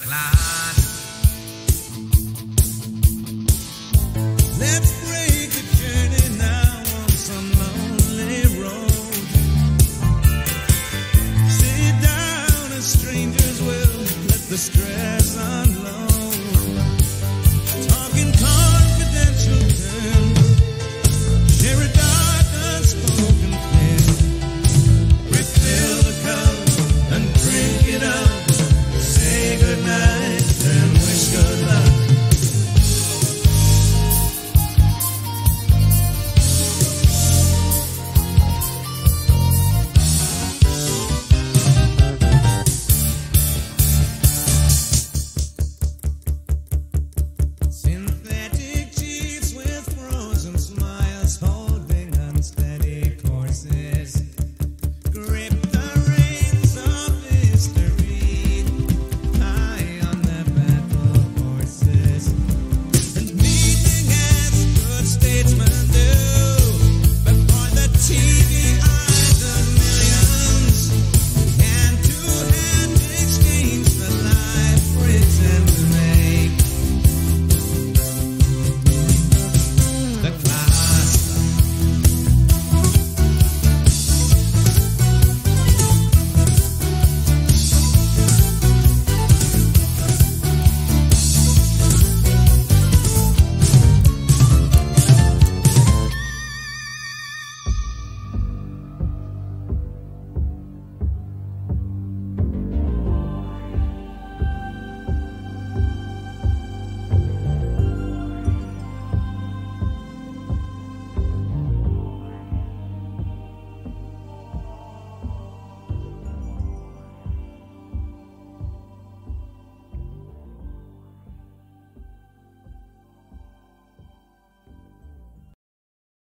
clan.